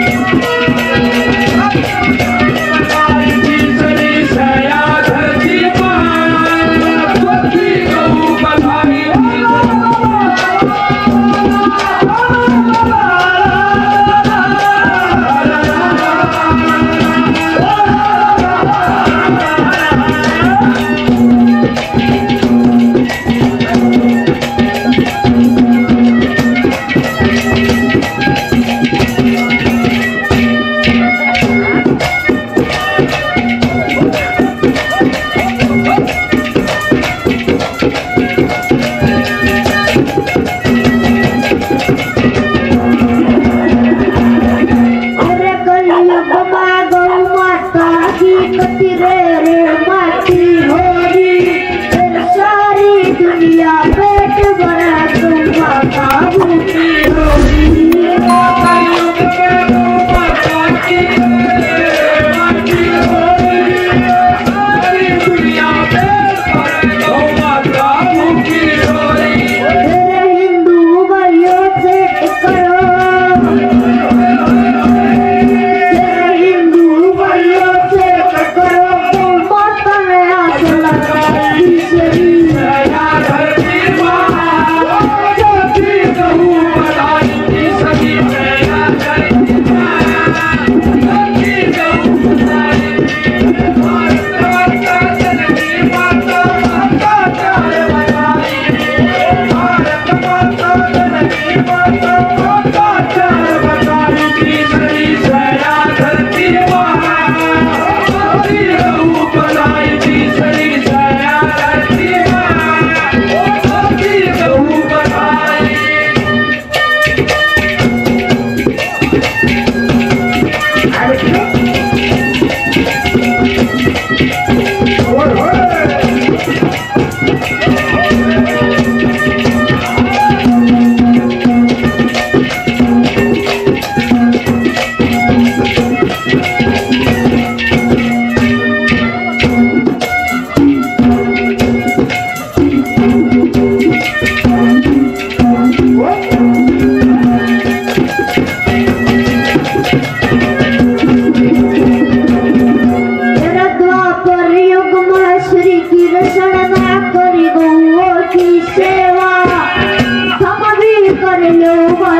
Thank you. पति रे रे Hallelujah.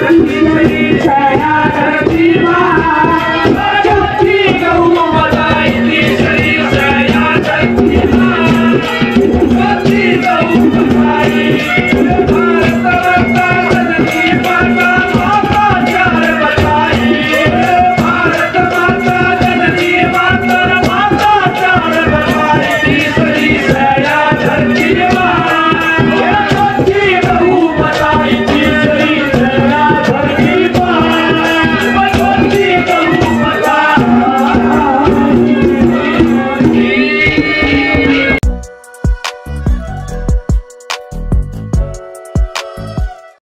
Thank you.